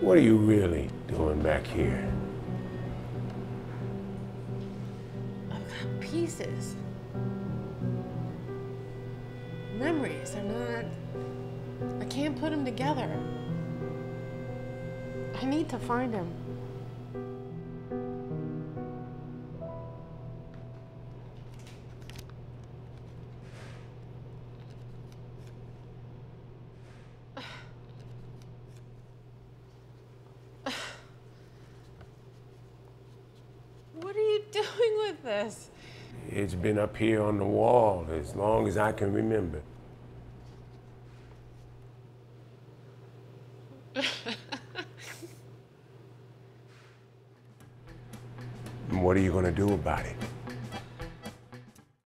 What are you really doing back here? I've got pieces. Memories. They're not. I can't put them together. I need to find him. You doing with this? It's been up here on the wall as long as I can remember. And what are you gonna do about it?